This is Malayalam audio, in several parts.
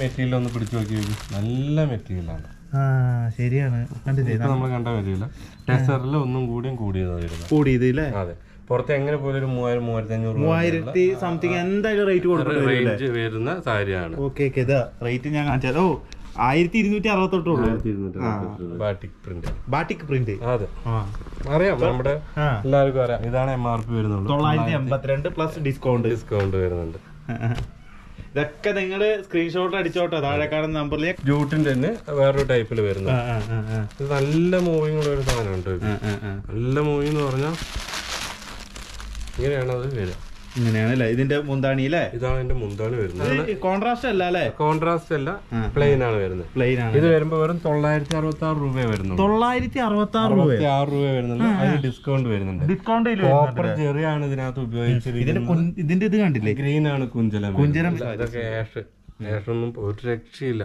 മെറ്റീരിയൽ ഒന്ന് പിടിച്ചു നോക്കി നോക്കി. നല്ല മെറ്റീരിയലാണ്. ശരിയാണ്. കണ്ടില്ലേ? നമ്മൾ കണ്ട മെറ്റീരിയൽ ടെസറിൽ ഒന്നും കൂടിയും കൂടിയതാണ് വരുന്നത് കൂടിയത് അല്ലേ അതെ. പുറത്ത് എങ്ങനെ പോലും ഒരു മൂവായിരം മൂവായിരത്തി അഞ്ഞൂറ് മൂവായിരത്തി സംതിങ് എന്തായാലും റേറ്റ് കൊടുക്കണം റേഞ്ച് വരുന്ന സാരിയാണ്. ഓക്കെ ഓക്കെ ഇതാ. റേറ്റ് ഞാൻ കാണിച്ചാൽ ഓ ആയിരത്തി ഇരുന്നൂറ്റി അറുപത്തൊട്ടുള്ളൂ ബാറ്റിക് പ്രിന്റ് ബാട്ടിക് പ്രിന്റ് അതെ. അറിയാം നമ്മുടെ എല്ലാവർക്കും അറിയാം. ഇതാണ് എം ആർ പി വരുന്നുള്ളൂ. തൊള്ളായിരത്തി എൺപത്തിരണ്ട് പ്ലസ് ഡിസ്കൗണ്ട് ഡിസ്കൗണ്ട് വരുന്നുണ്ട്. ഇതൊക്കെ നിങ്ങൾ സ്ക്രീൻഷോട്ട് അടിച്ചോട്ടോ താഴെ കാണുന്ന നമ്പറിൽ ജൂട്ടിന്റെ തന്നെ വേറൊരു ടൈപ്പിൽ വരുന്നത്. ഇത് നല്ല മൂവിങ് ഉള്ള ഒരു സാധനമുണ്ട് ഉണ്ട് നല്ല മൂവിങ് എന്ന് പറഞ്ഞാൽ ഇങ്ങനെയാണ് അത് വരിക. ഇങ്ങനെയാണല്ലേ? ഇതിന്റെ മുന്താണി അല്ലേ ഇതാണ് എന്റെ മുന്താണി വരുന്നത്. കോൺട്രാസ്റ്റ് അല്ല അല്ലേ കോൺട്രാസ്റ്റ് അല്ല പ്ലെയിൻ ആണ് വരുന്നത്. പ്ലെയിൻ ആണ് ഇത്. വരുമ്പോ വെറും തൊള്ളായിരത്തി അറുപത്തി ആറ് രൂപ വരുന്നുള്ളൂ. തൊള്ളായിരത്തി അറുപത്തി ആറ് രൂപ ആറ് രൂപ വരുന്നുണ്ട് അതിന് ഡിസ്കൗണ്ട് വരുന്നുണ്ട്. ഡിസ്കൗണ്ട് കോപ്പർ ചെറിയാണ് ഇതിനകത്ത് ഉപയോഗിച്ചിരിക്കുന്നത്. ഇതിന്റെ ഇതിന്റെ ഇത് കണ്ടില്ലേ? ഗ്രീൻ ആണ് കുഞ്ചലം കുഞ്ചലം ഇതൊക്കെ ആഷ് ആഷ് ഒന്നും ഒരു രക്ഷയില്ല.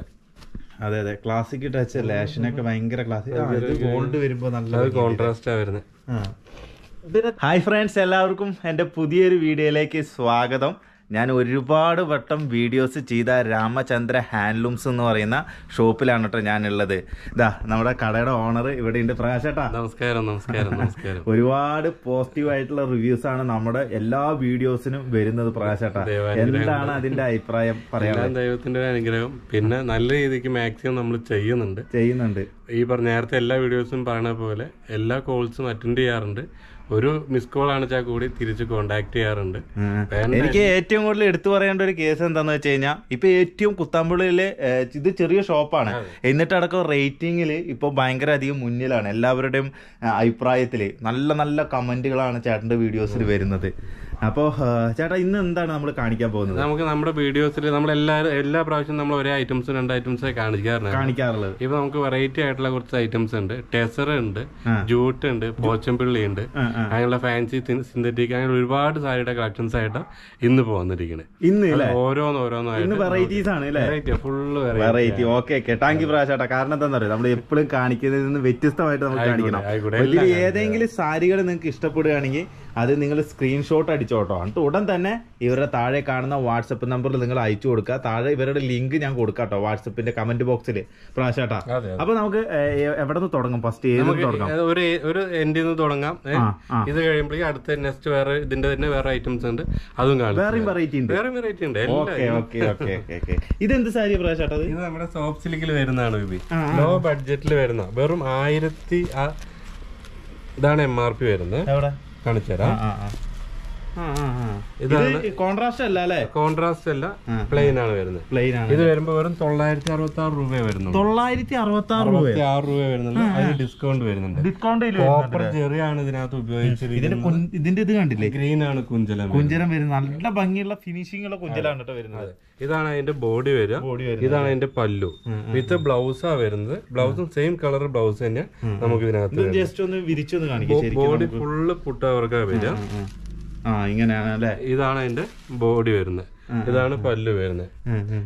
അതെ അതെ. ക്ലാസിക് ടച്ച് ലാഷിനൊക്കെ ഭയങ്കര ക്ലാസിക് ഗോൾഡ് വരുമ്പോ നല്ല കോൺട്രാസ്റ്റാ വരുന്നത്. ഹായ് ഫ്രണ്ട്സ് എല്ലാവർക്കും എന്റെ പുതിയൊരു വീഡിയോയിലേക്ക് സ്വാഗതം. ഞാൻ ഒരുപാട് വട്ടം വീഡിയോസ് ചെയ്ത രാമചന്ദ്ര ഹാൻഡ്ലൂംസ് എന്ന് പറയുന്ന ഷോപ്പിലാണ് കേട്ടോ ഞാനുള്ളത്. ഇതാ നമ്മുടെ കടയുടെ ഓണർ ഇവിടെ ഉണ്ട്. പ്രകാശേട്ടാ നമസ്കാരം നമസ്കാരം നമസ്കാരം. ഒരുപാട് പോസിറ്റീവ് ആയിട്ടുള്ള റിവ്യൂസ് ആണ് നമ്മുടെ എല്ലാ വീഡിയോസിനും വരുന്നത് പ്രകാശേട്ടാ എന്താണ് അതിന്റെ അഭിപ്രായം? പറയാൻ ദൈവത്തിന്റെ ഒരു അനുഗ്രഹം. പിന്നെ നല്ല രീതിക്ക് മാക്സിമം നമ്മൾ ചെയ്യുന്നുണ്ട്. ചെയ്യുന്നുണ്ട്. ഈ പറഞ്ഞ നേരത്തെ എല്ലാ വീഡിയോസും പറഞ്ഞ പോലെ എല്ലാ കോൾസും അറ്റൻഡ് ചെയ്യാറുണ്ട്. ഒരു മിസ് കോൾ ആണെച്ചാൽ കൂടി തിരിച്ച് കോണ്ടാക്ട് ചെയ്യാറുണ്ട്. എനിക്ക് ഏറ്റവും കൂടുതൽ എടുത്തു പറയേണ്ട ഒരു കേസ് എന്താന്ന് വെച്ച് കഴിഞ്ഞാൽ ഇപ്പൊ ഏറ്റവും കുത്താമ്പുള്ളിയിലെ ഇത് ചെറിയ ഷോപ്പാണ്. എന്നിട്ടടക്കം റേറ്റിംഗിൽ ഇപ്പൊ ഭയങ്കര അധികം മുന്നിലാണ്. എല്ലാവരുടെയും അഭിപ്രായത്തിൽ അഭിപ്രായത്തിൽ നല്ല നല്ല കമന്റുകളാണ് ചേട്ടന്റെ വീഡിയോസിൽ വരുന്നത്. അപ്പോൾ ചേട്ടാ ഇന്ന് എന്താണ് നമ്മൾ കാണിക്കാൻ പോകുന്നത്? നമുക്ക് നമ്മുടെ വീഡിയോസിൽ നമ്മൾ എല്ലാ എല്ലാ പ്രാവശ്യവും നമ്മൾ ഒരേ ഐറ്റംസ് രണ്ട് ഐറ്റംസ് കാണിക്കാറുണ്ട്. കാണിക്കാറുള്ളത്. ഇപ്പൊ നമുക്ക് വെറൈറ്റി ആയിട്ടുള്ള കുറച്ച് ഐറ്റംസ് ഉണ്ട്. ടെസർ ഉണ്ട് ജൂട്ട് ഉണ്ട് പോച്ചമ്പിള്ളി ഉണ്ട്. അങ്ങനെയുള്ള ഫാൻസി സിന്തറ്റിക് അങ്ങനെ ഒരുപാട് സാരിയുടെ കളക്ഷൻസ് ആയിട്ട് ഇന്ന് പോകുന്നിരിക്കുന്നത് ഇന്ന് ഓരോന്ന് ഓരോന്നായിട്ട് വെറൈറ്റീസ് ആണ് variety full variety okay okay thank you പ്രാവശ്യട്ടാ കാരണം എന്താ പറയുക നമ്മൾ എപ്പോഴും കാണിക്കുന്നതിൽ നിന്ന് വ്യത്യസ്തമായിട്ട് നമുക്ക് കാണിക്കണം. ഏതെങ്കിലും സാരികൾ നിങ്ങൾക്ക് ഇഷ്ടപ്പെടുകയാണെങ്കിൽ അത് നിങ്ങൾ സ്ക്രീൻഷോട്ട് അടിച്ചോട്ടോ. എന്നിട്ട് ഉടൻ തന്നെ ഇവരുടെ താഴെ കാണുന്ന വാട്സപ്പ് നമ്പറിൽ നിങ്ങൾ അയച്ചു കൊടുക്കുക. താഴെ ഇവരുടെ ലിങ്ക് ഞാൻ കൊടുക്കാം കേട്ടോ വാട്സപ്പിന്റെ കമന്റ് ബോക്സിൽ പ്രാശാട്ടാ അപ്പൊ നമുക്ക് എവിടെ നിന്ന് തുടങ്ങും? ഫസ്റ്റ് ഏത് തുടങ്ങാം? ഒരു ഒരു എൻഡിൽ നിന്ന് തുടങ്ങാം. ഇത് കഴിയുമ്പോഴേക്കും അടുത്ത നെക്സ്റ്റ് വേറെ ഇതിന്റെ തന്നെ വേറെ ഐറ്റംസ് ഉണ്ട്. അതും കാണും വേറെയും വെറൈറ്റി ഉണ്ട്. വേറെ വെറൈറ്റി ഉണ്ട്. എല്ലാം ഓക്കെ ഓക്കെ ഓക്കെ ഇത് എന്ത് ഇതെന്ത് സാരി പ്രാശാട്ടത് ഇത് നമ്മുടെ സോഫ്റ്റ് സിലിക്കിൽ വരുന്നതാണ് ബിബി. ലോ ബഡ്ജറ്റിൽ വരുന്ന. വെറും ആയിരത്തി ഇതാണ് എം ആർ പി വരുന്നത്. കാണിച്ചു തരാം കോൺട്രാസ്റ്റ് അല്ല അല്ലേ കോൺട്രാസ്റ്റ് അല്ല? പ്ലെയിൻ ആണ് വരുന്നത്. പ്ലെയിൻ ആണ് ഇത് വരുമ്പോ വെറും തൊള്ളായിരത്തി അറുപത്തി ആറ് രൂപ വരുന്നുള്ളൂ തൊള്ളായിരത്തി അറുപത്തി ആറ് രൂപ ആറ് രൂപ വരുന്നുണ്ട്. അതിന് ഡിസ്കൗണ്ട് വരുന്നുണ്ട് ഡിസ്കൗണ്ട് കോപ്പർ ചെറിയാണ് ഇതിനകത്ത് ഉപയോഗിച്ചിരിക്കുന്നത്. ഇതിന്റെ ഇത് കണ്ടില്ലേ? ഗ്രീൻ ആണ് കുഞ്ചലം കുഞ്ചരം വരുന്നത്. നല്ല ഭംഗിയുള്ള ഫിനിഷിംഗ് ഉള്ള കുഞ്ചലാണ് കേട്ടോ വരുന്നത്. ഇതാണ് അതിന്റെ ബോഡി വരിക. ഇതാണ് അതിന്റെ പല്ലു. വിത്ത് ബ്ലൗസാ വരുന്നത്. ബ്ലൗസും സെയിം കളർ ബ്ലൗസ് തന്നെ നമുക്ക് ഇതിനകത്ത് ജസ്റ്റ് ഒന്ന് വിരിച്ചൊന്ന് കാണിക്കാം ബോഡി ഫുള്ള് പുട്ടവർക്കാ വരിക. ഇങ്ങനെയാണ് അല്ലേ? ഇതാണ് അതിന്റെ ബോഡി വരുന്നത്. ഇതാണ് പല്ല് വരുന്നത്.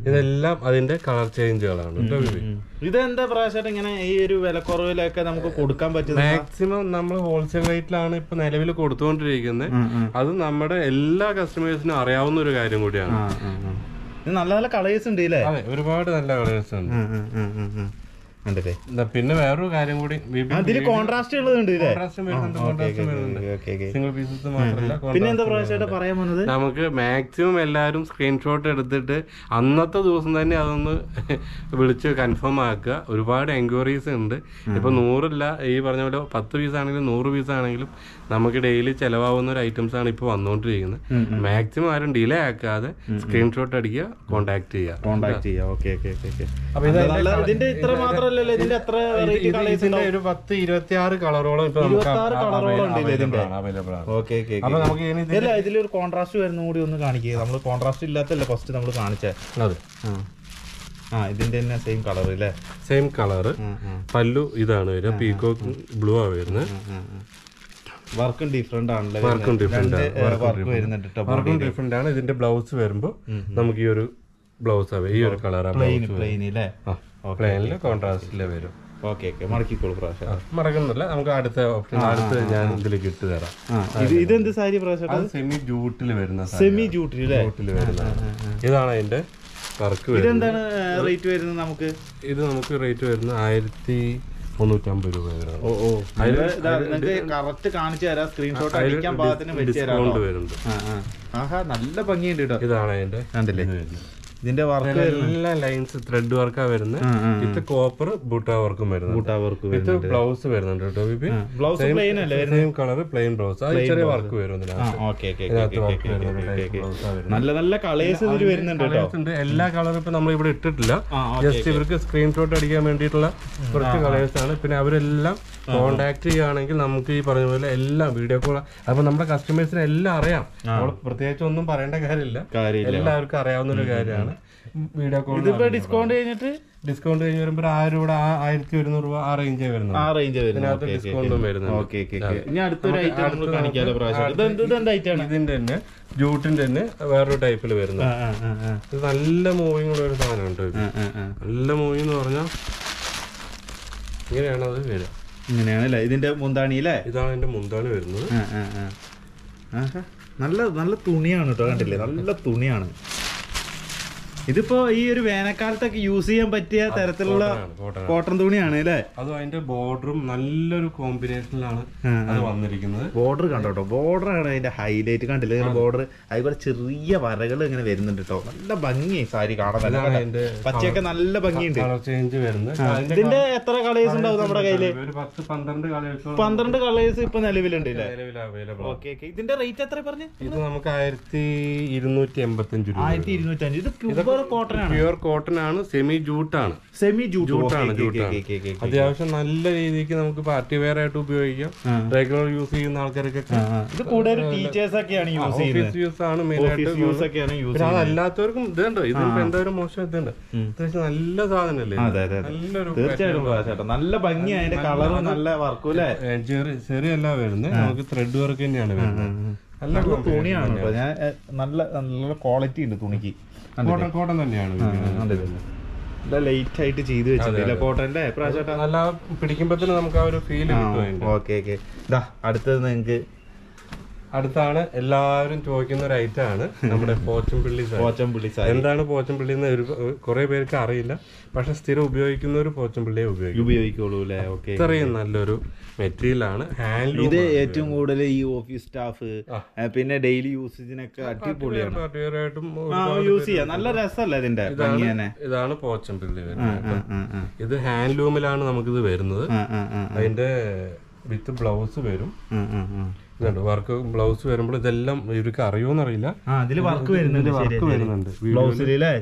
ഇതെല്ലാം അതിന്റെ കളർ ചേഞ്ചുകളാണ് ഇതെന്താ പ്രാവശ്യം ഇങ്ങനെ ഈ ഒരു വിലക്കുറവിലൊക്കെ നമുക്ക് കൊടുക്കാൻ പറ്റുന്നത്? മാക്സിമം നമ്മൾ ഹോൾസെയിൽ റേറ്റിലാണ് ഇപ്പൊ നിലവിൽ കൊടുത്തുകൊണ്ടിരിക്കുന്നത്. അത് നമ്മുടെ എല്ലാ കസ്റ്റമേഴ്സിനും അറിയാവുന്ന ഒരു കാര്യം കൂടിയാണ്. നല്ല നല്ല കളേഴ്സ് ഉണ്ട് അല്ലേ ഒരുപാട് നല്ല കളേഴ്സ് ഉണ്ട്. ഉണ്ടല്ലേ? പിന്നെ വേറൊരു കാര്യം കൂടി. അതിൽ കോൺട്രാസ്റ്റ് ഉള്ളതുണ്ട് സിംഗിൾ പീസസ് മാത്രമല്ല പിന്നെ എന്താ പ്രാവശ്യമായിട്ട് പറയാൻ വന്നത് നമുക്ക് മാക്സിമം എല്ലാവരും സ്ക്രീൻഷോട്ട് എടുത്തിട്ട് അന്നത്തെ ദിവസം തന്നെ അതൊന്ന് വിളിച്ച് കൺഫേം ആക്കുക. ഒരുപാട് എൻക്വയറീസ് ഉണ്ട്. ഇപ്പൊ നൂറില്ല ഈ പറഞ്ഞ പോലെ പത്ത് പീസ് ആണെങ്കിലും നൂറ് പീസ് ആണെങ്കിലും നമുക്ക് ഡെയിലി ചെലവാകുന്ന ഒരു ഐറ്റംസ് ആണ് ഇപ്പൊ വന്നുകൊണ്ടിരിക്കുന്നത് മാക്സിമം ആരും ഡിലേ ആക്കാതെ സ്ക്രീൻഷോട്ട് അടിക്കുക കോൺടാക്ട് ചെയ്യുക. കോണ്ടാക്ട് ചെയ്യുക. ഓക്കെ ഓക്കെ ഓക്കെ ഇതിന്റെ ഇത്ര മാത്രല്ലല്ലോ ഇതിന്റെ എത്ര വെറൈറ്റി ഇത് ഇതിന്റെ ഒരു പത്ത് ഇരുപത്തി ആറ് കളറോളം ഇപ്പൊ നമുക്ക് ഇരുപത്താറ് കളറോളം ഉണ്ട് ഇതിന്റെ. അവൈലബിൾ ആണ് ഓക്കെ ഓക്കെ അപ്പൊ നമുക്ക് ഇനി ഇത് ഇല്ല ഇതിലൊരു കോൺട്രാസ്റ്റ് വരുന്ന കൂടി ഒന്ന് കാണിക്കുക നമ്മൾ കോൺട്രാസ്റ്റ് ഇല്ലാത്തല്ലേ ഫസ്റ്റ് നമ്മൾ കാണിച്ചേ. അതെ. ആ. ഇതിന്റെ തന്നെ സെയിം കളർ അല്ലേ സെയിം കളർ പല്ലു ഇതാണ് വരിക പീകോക്ക് ബ്ലൂ ആ വരുന്നത്. വർക്കും ഡിഫറെന്റ് ആണല്ലേ വർക്കും ഡിഫറെന്റ് വർക്ക് വരുന്നുണ്ട് വർക്കും ഡിഫറെന്റ് ആണ്. ഇതിന്റെ ബ്ലൗസ് വരുമ്പോ നമുക്ക് ഈ ഒരു ബ്ലൗസ് ആവും ഈ ഒരു കളർ പ്ലെയിൻ പ്ലെയിൻ അല്ലേ പ്ലെയിനിൽ കോൺട്രാസ്റ്റിൽ വരും. Okay okay. മടക്കിക്കോളൂ പ്രാവശ്യം. മറക്കുന്നില്ല നമുക്ക് അടുത്ത ഓപ്ഷൻ അടുത്ത് ഞാൻ ഇതിലേക്ക് ഇട്ട് തരാം. ഇത് ഇതെന്ത് സാരി പ്രാവശ്യം സെമി ജൂട്ടിൽ വരുന്ന സെമി ജൂട്ടിൽ ജൂട്ടിൽ വരുന്ന ഇതാണ് അതിന്റെ വർക്ക് ഇതെന്താണ് റേറ്റ് വരുന്നത് നമുക്ക്? ഇത് നമുക്ക് റേറ്റ് വരുന്നത് ആയിരത്തി മുന്നൂറ്റമ്പത് രൂപ ഓ ഓ. കറക്റ്റ് കാണിച്ചു തരാം. സ്ക്രീൻഷോട്ട് അടിക്കാൻ പാകത്തിന് വെച്ച് തരാം. ആഹാ നല്ല ഭംഗിയുണ്ട് കേട്ടോ ഇതാണ് അതിന്റെ കണ്ടില്ലേ. ഇതിന്റെ വർക്ക് എല്ലാ ലൈൻസ് ത്രെഡ് വർക്കാ വരുന്നത്. വിത്ത് കോപ്പർ ബൂട്ട വർക്കും വരുന്നത് ബൂട്ടാ വർക്ക് വിത്ത് ബ്ലൗസ് വരുന്നുണ്ട്. കേട്ടോ ബിബി ബ്ലൗസ് പ്ലെയിൻ അല്ലേ സെയിം കളർ പ്ലെയിൻ ബ്ലൗസ് അത് ചെറിയ വർക്ക് വരുന്നുണ്ട്. നല്ല നല്ല കളേഴ്സ് ഇതിൽ വരുന്നുണ്ട് കേട്ടോ. എല്ലാ കളറും ഇപ്പൊ നമ്മൾ ഇവിടെ ഇട്ടിട്ടില്ല. ജസ്റ്റ് ഇവർക്ക് സ്ക്രീൻഷോട്ട് അടിക്കാൻ വേണ്ടിയിട്ടുള്ള കുറച്ച് കളേഴ്സ് ആണ്. പിന്നെ അവരെല്ലാം കോണ്ടാക്ട് ചെയ്യുകയാണെങ്കിൽ നമുക്ക് ഈ പറഞ്ഞ പോലെ എല്ലാം വീഡിയോ കോൾ അപ്പൊ നമ്മുടെ കസ്റ്റമേഴ്സിന് എല്ലാം അറിയാം. നമ്മൾ പ്രത്യേകിച്ച് ഒന്നും പറയേണ്ട കാര്യമില്ല. എല്ലാവർക്കും അറിയാവുന്ന ഒരു കാര്യമാണ്. വീഡിയോ കോൾ ഇതിപ്പോ ഡിസ്കൗണ്ട് കഴിഞ്ഞിട്ട്? ഡിസ്കൗണ്ട് കഴിഞ്ഞ് വരുമ്പോൾ ആ രൂപ ആയിരത്തി ഒരുന്നൂറ് രൂപ ആ റേഞ്ചേ വരുന്നത്. ആ റേഞ്ച് വരുന്നത് ഡിസ്കൗണ്ടും വരുന്നുണ്ട് ഇതിന്റെ തന്നെ ജൂട്ടിന്റെ തന്നെ വേറൊരു ടൈപ്പിൽ വരുന്നത്. ഇത് നല്ല മൂവിങ് ഉള്ള ഒരു സാധനം ആ. നല്ല മൂവിങ് എന്ന് പറഞ്ഞാൽ ഇങ്ങനെയാണ് അത് വരിക. ഇങ്ങനെയാണല്ലേ? ഇതിന്റെ മുന്താണി അല്ലേ ഇതാണ് എന്റെ മുന്താണി വരുന്നത്. നല്ല നല്ല തുണിയാണ് കേട്ടോ കണ്ടില്ലേ? നല്ല തുണിയാണ്. ഇതിപ്പോ ഈ ഒരു വേനൽക്കാലത്തൊക്കെ യൂസ് ചെയ്യാൻ പറ്റിയ തരത്തിലുള്ള കോട്ടൺ തുണിയാണ് അല്ലേ? അതും അതിന്റെ ബോർഡറും നല്ലൊരു കോമ്പിനേഷനിലാണ് അത് വന്നിരിക്കുന്നത്. ബോർഡർ കണ്ടോ ബോർഡർ ആണ് അതിന്റെ ഹൈലൈറ്റ് കണ്ടില്ലേ? ബോർഡർ അതുപോലെ ചെറിയ വരകൾ ഇങ്ങനെ വരുന്നുണ്ട് കേട്ടോ നല്ല ഭംഗിയായി സാരി കാണാൻ പച്ചയൊക്കെ നല്ല ഭംഗിയുണ്ട്. ചേഞ്ച് വരുന്നത്. ഇതിന്റെ എത്ര കളേഴ്സ് ഉണ്ടാവും നമ്മുടെ കയ്യിൽ? പന്ത്രണ്ട് കളേഴ്സ് ഇപ്പൊ നിലവിലുണ്ട് ഇതിന്റെ റേറ്റ് എത്ര പറഞ്ഞു? ഇത് നമുക്ക് ആയിരത്തി ഇരുന്നൂറ്റി എൺപത്തി അഞ്ച് രൂപ ആയിരത്തി ഇരുന്നൂറ്റി അഞ്ച്. ഇത് പ്യൂർ കോട്ടൺ ആണ്. പ്യുവർ കോട്ടൺ ആണ് സെമി ജൂട്ടാണ് സെമി ജൂട്ട് ജൂട്ടാണ് ജൂട്ടാണ് അത്യാവശ്യം നല്ല രീതിക്ക് നമുക്ക് പാർട്ടി വെയർ ആയിട്ട് ഉപയോഗിക്കാം. റെഗുലർ യൂസ് ചെയ്യുന്ന ആൾക്കാർക്കൊക്കെ. ഇത് കൂടുതൽ ടീച്ചേഴ്സ് ഒക്കെയാണ് യൂസ് ചെയ്യുന്നത്. യൂസ് ആണ് മെയിൻ ആയിട്ട് യൂസ് ഒക്കെയാണ് യൂസ് അതല്ലാത്തവർക്കും ഇതുണ്ട്. ഇതിപ്പോ എന്തായാലും മോശം ഇതുണ്ട്. അത്യാവശ്യം നല്ല സാധനല്ലേ നല്ലൊരു തീർച്ചയായിട്ടും നല്ല ഭംഗി അതിന്റെ കളറും നല്ല വർക്കും അല്ലേ? ചെറിയല്ല വരുന്നത്. നമുക്ക് ത്രെഡ് വർക്ക് തന്നെയാണ് വരുന്നത്. നല്ല തുണിയാണ് ഞാൻ നല്ല നല്ല ക്വാളിറ്റി ഉണ്ട് തുണിക്ക്. കോട്ടൺ കോട്ടൺ തന്നെയാണ് വരുന്നത്. നല്ല ലേറ്റ് ആയിട്ട് ചെയ്ത് വെച്ചിട്ടില്ല കോട്ടന്റെ പ്രാവശ്യം നല്ല പിടിക്കുമ്പോ തന്നെ നമുക്ക് ആ ഒരു ഫീൽ കിട്ടും. Okay okay. ഇതാ അടുത്തത് നിങ്ങക്ക് അടുത്താണ് എല്ലാവരും ചോദിക്കുന്ന ഒരു ഐറ്റം ആണ് നമ്മുടെ പോച്ചംപിള്ളി പോച്ചംപിള്ളി സാരി. എന്താണ് പോച്ചംപിള്ളി എന്ന് ഒരു കുറെ പേർക്ക് അറിയില്ല. പക്ഷെ സ്ഥിരം ഉപയോഗിക്കുന്ന ഒരു പോച്ചംപിള്ളിയെ ഉപയോഗിക്കും. ഉപയോഗിക്കുള്ളൂ അല്ലേ? ഓക്കെ. ഇത്രയും നല്ലൊരു മെറ്റീരിയൽ ആണ്. ഹാൻഡ് ഇത് ഏറ്റവും കൂടുതൽ ഈ ഓഫീസ് സ്റ്റാഫ് പിന്നെ ഡെയിലി യൂസേജിനൊക്കെ അടിപൊളിയാണ്. യൂസ് ചെയ്യാം. നല്ല രസമല്ലേ ഇതിന്റെ ഇതാണ് പോച്ചംപിള്ളി വരുന്നത്. ഇത് ഹാൻഡ്ലൂമിലാണ് നമുക്കിത് വരുന്നത്. അതിന്റെ വിത്ത് ബ്ലൗസ് വരും. ഇതുണ്ട്. വർക്ക് ബ്ലൗസ് വരുമ്പോൾ ഇതെല്ലാം ഇവർക്ക് അറിയോന്നറിയില്ല. വർക്ക് വരുന്നുണ്ട്. വർക്ക് വരുന്നുണ്ട്.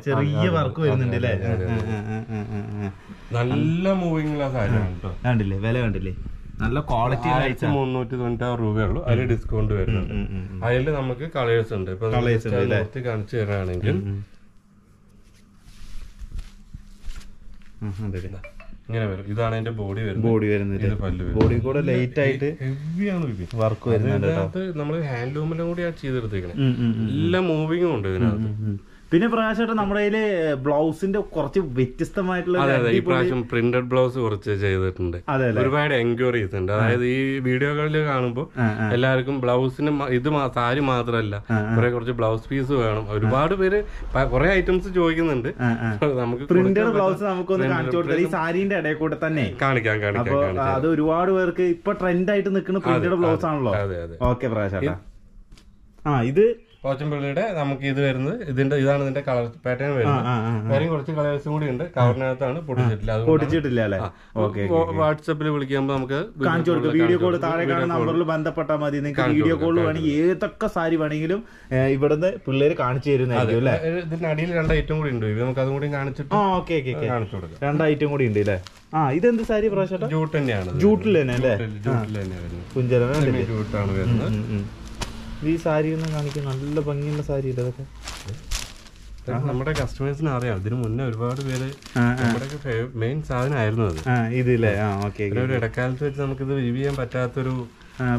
ചെറിയ വർക്ക് വരുന്നുണ്ട് അല്ലേ നല്ല മൂവിങ് ഉള്ള കണ്ടില്ലേ? വില കണ്ടില്ലേ? നല്ല ക്വാളിറ്റി ആയിരത്തി മുന്നൂറ്റി തൊണ്ണൂറ്റാറ് രൂപയുള്ളൂ. അതിൽ ഡിസ്കൗണ്ട് വരുന്നുണ്ട്. അതിൽ നമുക്ക് കളേഴ്സ് ഉണ്ട്. ഇപ്പൊ കാണിച്ചു തരാണെങ്കിൽ ഇങ്ങനെ വരും. ഇതാണ് അതിന്റെ ബോഡി വരുന്നത്. ബോഡി വരുന്നില്ല ഇത് പല്ല് വരും ബോഡി കൂടെ ലൈറ്റ് ആയിട്ട് ഹെവിയാണ് വർക്ക് വരുന്നത് നമ്മൾ നമ്മൾ ഹാൻഡ്ലൂമിലും കൂടി ചെയ്തെടുത്തേക്കണേ. എല്ലാ മൂവിങ്ങും ഉണ്ട് ഇതിനകത്ത്. പിന്നെ പ്രകാശേട്ടൻ നമ്മുടെ കയ്യിൽ ബ്ലൗസിന്റെ കുറച്ച് വ്യത്യസ്തമായിട്ടുള്ള അതെ ഒരു ഈ പ്രാവശ്യം പ്രിന്റഡ് ബ്ലൗസ് കുറച്ച് ചെയ്തിട്ടുണ്ട്. ഒരുപാട് എൻക്വയറീസ് ഉണ്ട്. അതായത് ഈ വീഡിയോകളിൽ കാണുമ്പോൾ. എല്ലാവർക്കും ബ്ലൗസിന് ഇത് സാരി മാത്രമല്ല കുറെ കുറച്ച് ബ്ലൗസ് പീസ് വേണം. ഒരുപാട് പേര് കുറെ ഐറ്റംസ് ചോദിക്കുന്നുണ്ട്. നമുക്ക് പ്രിന്റഡ് ബ്ലൗസ് നമുക്കൊന്ന് കാണിച്ചു കൊടുത്താൽ ഈ സാരിന്റെ ഇടയിൽ കൂടെ തന്നെ. കാണിക്കാം കാണിക്കാം അത് ഒരുപാട് പേർക്ക് ഇപ്പൊ ട്രെൻഡായിട്ട് നിൽക്കുന്ന പ്രിന്റഡ് ബ്ലൗസ് ആണല്ലോ. ഓക്കെ പ്രകാശേട്ടാ ആ ഇത് പോച്ചമ്പള്ളിയുടെ നമുക്ക് ഇത് വരുന്നത്. ഇതിന്റെ ഇതാണ് ഇതിന്റെ കളർ പാറ്റേൺ വരുന്നത്. കാര്യം കുറച്ച് കളേഴ്സും കൂടി ഉണ്ട് കവറിനകത്താണ് പൊട്ടിച്ചിട്ടില്ല. അതുകൊണ്ടാണ് പൊട്ടിച്ചിട്ടില്ല അല്ലേ? ഓക്കെ വാട്സപ്പിൽ വിളിക്കുമ്പോൾ നമുക്ക് കാണിച്ചു കൊടുക്കുക വീഡിയോ കോൾ താഴെ കാണുന്ന നമ്പറിൽ ബന്ധപ്പെട്ടാൽ മതി. നിങ്ങൾക്ക് വീഡിയോ കോൾ വേണമെങ്കിൽ ഏതൊക്കെ സാരി വേണമെങ്കിലും ഇവിടുന്ന് പിള്ളേര് കാണിച്ചു തരുന്നതായിരിക്കും അല്ലേ? ഇതിന്റെ അടിയിൽ രണ്ട് ഐറ്റം കൂടി ഉണ്ട്. നമുക്ക് അതും കൂടി കാണിച്ചിട്ട് ഓക്കെ കാണിച്ചു കൊടുക്കാം. രണ്ട് ഐറ്റം കൂടി ഉണ്ട് അല്ലേ ആ ഇതെന്ത് സാരി പ്രാവശ്യം ജൂട്ട് തന്നെയാണ്. ജൂട്ടിൽ തന്നെ അല്ലേ? ജൂട്ടിൽ തന്നെ വരുന്നത്. ജൂട്ടാണ് വരുന്നത്. ഈ സാരി ഒന്നും കാണിക്കും നല്ല ഭംഗിയുള്ള സാരി ഇല്ല അതൊക്കെ നമ്മുടെ കസ്റ്റമേഴ്സിന് അറിയാം. ഇതിന് മുന്നേ ഒരുപാട് പേര് നമ്മുടെ മെയിൻ സാധനമായിരുന്നു അത്. ഇതില്ലേ? ഒരു ഇടക്കാലത്ത് വെച്ച് നമുക്ക് ഇത് റിവ്യൂ ചെയ്യാൻ പറ്റാത്തൊരു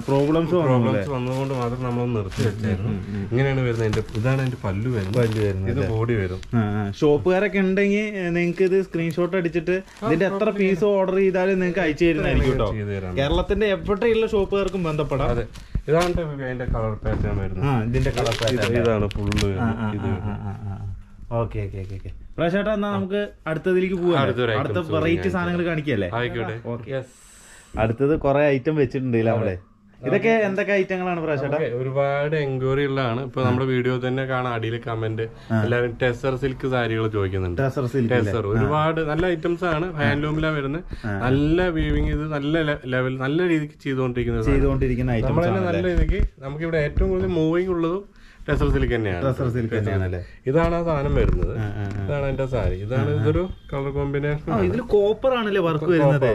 പ്രോബ്ലംസ് പ്രോബ്ലംസ് വന്നതുകൊണ്ട് മാത്രം നമ്മൾ നിർത്തി വെച്ചായിരുന്നു. ഇങ്ങനെയാണ് വരുന്നത്. എന്റെ ഇതാണ് എന്റെ പല്ലു വരുന്നത്. പല്ലു വരുന്നത് ഇത് ബോഡി വരും. ഷോപ്പുകാരൊക്കെ ഉണ്ടെങ്കിൽ നിങ്ങൾക്ക് ഇത് സ്ക്രീൻഷോട്ട് അടിച്ചിട്ട് ഇതിന്റെ എത്ര പീസ് ഓർഡർ ചെയ്താലും നിങ്ങൾക്ക് അയച്ചു തരുന്നതായിരിക്കും കേട്ടോ. കേരളത്തിന്റെ എവിടെയുള്ള ഷോപ്പുകാർക്കും ബന്ധപ്പെടാം. ഇതാണ് അതിന്റെ കളർ പാറ്റേൺ വരുന്നത്. ആ ഇതിന്റെ കളർ പാറ്റേൺ ഇതാണ് ഫുള്ള് ഇത് ഓക്കെ ഓക്കെ ഓക്കെ ഓക്കെ. എന്നാ നമുക്ക് അടുത്തതിലേക്ക് പോവാം അടുത്ത വെറൈറ്റി സാധനങ്ങൾ കാണിക്കല്ലേ? ആയിക്കോട്ടെ. അടുത്തത് കുറെ ഐറ്റം വെച്ചിട്ടുണ്ട് അവിടെ? ഇതൊക്കെ എന്തൊക്കെ ഐറ്റങ്ങളാണ് Okay, ഒരുപാട് എൻക്വയറി ഉള്ളതാണ്. ഇപ്പൊ നമ്മുടെ വീഡിയോ തന്നെ കാണാം. അടിയിൽ കമന്റ് എല്ലാവരും ടെസർ സിൽക്ക് സാരികൾ ചോദിക്കുന്നുണ്ട്. ടെസർ ഒരുപാട് നല്ല ഐറ്റംസ് ആണ്. ഹാൻഡ്ലൂമിലാണ് വരുന്നത് നല്ല വീവിങ് ഇത് നല്ല ലെവൽ നല്ല രീതിക്ക് ചെയ്തുകൊണ്ടിരിക്കുന്നത് നമ്മളെ നല്ല രീതിക്ക് നമുക്ക് ഇവിടെ ഏറ്റവും കൂടുതൽ മൂവിങ് ഉള്ളതും ടെസർ സിൽക്ക് തന്നെയാണ്. ടെസർ ഇതാണ് ആ സാധനം വരുന്നത്. ഇതാണ് എന്റെ സാരി. ഇതാണ് ഇതൊരു കളർ കോമ്പിനേഷൻ. ഇതിൽ കോപ്പർ ആണല്ലേ വർക്ക് വരുന്നത്?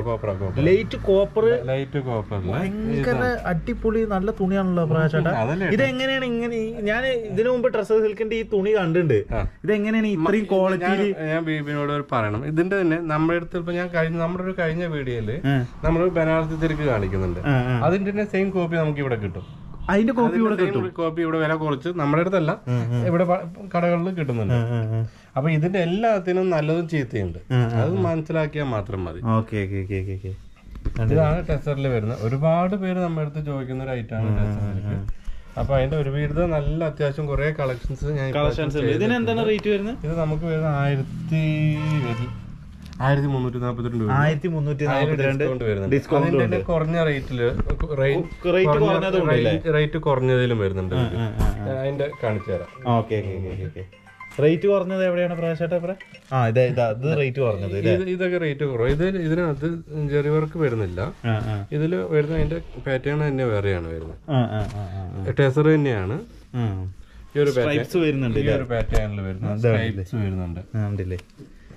ലൈറ്റ് കോപ്പർ ലൈറ്റ് കോപ്പർ ഭയങ്കര അടിപൊളി നല്ല തുണിയാണല്ലോ പ്രാവശ്യം അതല്ലേ ഇത് എങ്ങനെയാണ് ഇങ്ങനെ ഞാൻ ഇതിനു മുമ്പ് ഡ്രസ് സിൽക്കിന്റെ ഈ തുണി കണ്ടിട്ടുണ്ട്. ഇതെങ്ങനെയാണ് ഇത് എങ്ങനെയാണ് ഇത്രയും ക്വാളിറ്റിയിൽ ഞാൻ ബീബിനോട് പറയണം. ഇതിന്റെ തന്നെ നമ്മുടെ അടുത്ത് ഇപ്പൊ ഞാൻ കഴിഞ്ഞ നമ്മുടെ ഒരു കഴിഞ്ഞ വീഡിയോയിൽ നമ്മൾ ബനാറസി തിരക്ക് കാണിക്കുന്നുണ്ട്. അതിന്റെ തന്നെ സെയിം കോപ്പി നമുക്ക് ഇവിടെ കിട്ടും. അതിന്റെ കോപ്പി ഇവിടെ കിട്ടും. കോപ്പി ഇവിടെ വില കുറച്ച്. നമ്മുടെ അടുത്തല്ല. ഇവിടെ കടകളിൽ കിട്ടുന്നുണ്ട്. അപ്പൊ ഇതിന്റെ എല്ലാത്തിനും നല്ലതും ചീത്തയുണ്ട്. അത് മനസ്സിലാക്കിയാൽ മാത്രം മതി. Okay okay okay okay okay. ഇതാണ് ടെസ്റ്ററിൽ വരുന്നത്. ഒരുപാട് പേര് നമ്മുടെ അടുത്ത് ചോദിക്കുന്ന ഒരു ഐറ്റാണ് ടെസറിലേക്ക്. അപ്പൊ അതിന്റെ ഒരു വീട് നല്ല അത്യാവശ്യം കുറെ കളക്ഷൻസ് ഞാൻ കളക്ഷൻസ് ഉണ്ട്. ഇതിന് എന്താണ് റേറ്റ് വരുന്നത്? ഇത് നമുക്ക് വരുന്ന ആയിരത്തി ആയിരത്തി മുന്നൂറ്റി നാപ്പത്തിരണ്ട് രൂപ ആയിരത്തി മുന്നൂറ്റി നാൽപ്പത്തിരണ്ട് ഡിസ്കൗണ്ട് വരുന്നുണ്ട്. ഡിസ്കൗണ്ട് അതിന്റെ തന്നെ കുറഞ്ഞ റേറ്റിൽ റേറ്റ് കുറഞ്ഞതിലും വരുന്നുണ്ട്. അതിന്റെ കാണിച്ചു തരാം. Okay okay okay okay rate കുറഞ്ഞത് എവിടെയാണ് ആ ഇതാ ഇതാ ഇത് റേറ്റ് കുറഞ്ഞത് ഇതൊക്കെ റേറ്റ് കുറവ്. ഇത് ഇതിനകത്ത് ജെറി വർക്ക് വരുന്നില്ല. ഇതിൽ വരുന്ന അതിന്റെ പാറ്റേൺ തന്നെ വേറെയാണ് വരുന്നത്. ടെസർ തന്നെയാണ്. ഈ ഒരു പാറ്റേൺ സ്ട്രൈപ്സ് വരുന്നുണ്ട് ഈ ഒരു പാറ്റേണിൽ വരുന്നുണ്ട്.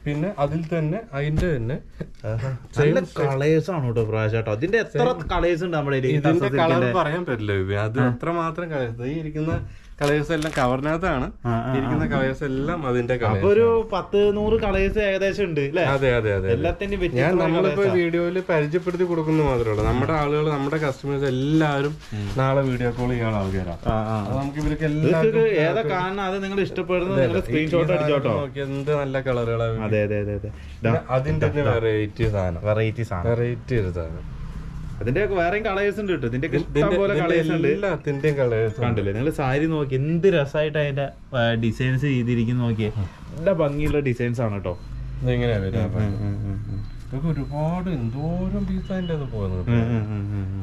പിന്നെ അതിൽ തന്നെ അതിന്റെ തന്നെ കളേഴ്സ് ആണ് കേട്ടോ പ്രാവശ്യം അതിന്റെ എത്ര കളേഴ്സ് ഉണ്ട് നമ്മുടെ ഇതിന്റെ കളർ പറയാൻ പറ്റില്ല അത് എത്ര മാത്രം കളേഴ്സ് ഈ ഇരിക്കുന്ന കളേഴ്സ് എല്ലാം കവറിനകത്താണ് ഇരിക്കുന്ന കളേഴ്സ് എല്ലാം അതിന്റെ അപ്പൊ ഒരു പത്ത് നൂറ് കളേഴ്സ് ഏകദേശം ഉണ്ട് അതെ അതെ അതെ. എല്ലാത്തിന്റെയും ഞാൻ നമ്മളിപ്പോ വീഡിയോയിൽ വീഡിയോയിൽ പരിചയപ്പെടുത്തി കൊടുക്കുന്ന മാത്രമേ ഉള്ളൂ. നമ്മുടെ ആളുകൾ നമ്മുടെ കസ്റ്റമേഴ്സ് എല്ലാവരും നാളെ വീഡിയോ കോൾ ചെയ്യാൻ ആൾക്കാരാണ്. നമുക്ക് ഇവർക്ക് എല്ലാവർക്കും ഏതാ കാരണം? അത് നിങ്ങൾ ഇഷ്ടപ്പെടുന്നത് നിങ്ങൾ സ്ക്രീൻഷോട്ട് അടിച്ചോട്ടോ എന്ത് നല്ല കളറുകളാണ് അതെ അതെ അതെ അതെ. അതിന്റെ വെറൈറ്റി സാധനം. വെറൈറ്റി സാധനം. വെറൈറ്റി ഒരു സാധനം. അതിന്റെ ഒക്കെ വേറെയും കളേഴ്സ് ഉണ്ട് കേട്ടോ ഇതിന്റെ ഇഷ്ടം പോലെ കളേഴ്സ് ഉണ്ട്. എല്ലാത്തിന്റെയും കളേഴ്സ് കണ്ടില്ലേ? നിങ്ങൾ സാരി നോക്കി എന്ത് രസമായിട്ട് അതിന്റെ ഡിസൈൻസ് ചെയ്തിരിക്കുന്നു നോക്കിയേ. നല്ല ഭംഗിയുള്ള ഡിസൈൻസ് ആണ് കേട്ടോ ഇതെങ്ങനെയാ ഇതൊക്കെ ഒരുപാട് എന്തോരം പീസ് അതിന്റെ അത് പോകുന്നത്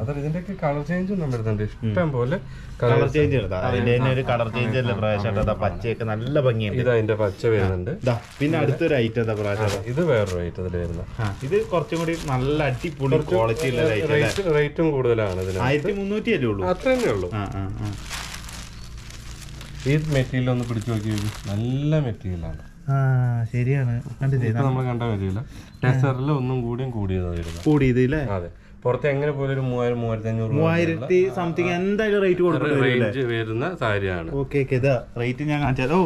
അതെ ഇതിന്റെയൊക്കെ കളർ ചേഞ്ച് ഒന്നും വരുന്നുണ്ട് ഇഷ്ടം പോലെ കളർ ചേഞ്ച് അതിന്റെ തന്നെ ഒരു കളർ ചേഞ്ച് അല്ലേ പ്രാവശ്യം പച്ചയൊക്കെ നല്ല ഭംഗിയുണ്ട്. ഇത് അതിന്റെ പച്ച വരുന്നുണ്ട്. പിന്നെ അടുത്തൊരു ഐറ്റം പ്രാവശ്യം ഇത് വേറൊരു ഐറ്റം അതിൽ വരുന്നത് ഇത് കുറച്ചും കൂടി നല്ല അടിപൊളി ക്വാളിറ്റി ഉള്ള റേറ്റ് റേറ്റും കൂടുതലാണ് ഇതിന് ആയിരത്തി മുന്നൂറ്റി അല്ലേ ഉള്ളൂ? അത്ര തന്നെ ഉള്ളൂ ഈ മെറ്റീരിയൽ ഒന്ന് പിടിച്ചു നോക്കി നല്ല മെറ്റീരിയലാണ്. ശരിയാണ്. കണ്ടില്ലേ? നമ്മൾ കണ്ട ടെസറിൽ ഒന്നും കൂടിയും അതെ. പുറത്ത് എങ്ങനെ പോലും ഒരു മൂവായിരം മൂവായിരത്തി അഞ്ഞൂറ് മൂവായിരത്തി സംതിങ് എന്തായാലും റേറ്റ് റേഞ്ച് വരുന്ന സാരിയാണ്. ഓക്കെ ഓക്കെ ഇതാ. റേറ്റ് ഞാൻ കാണിച്ചാൽ ഓ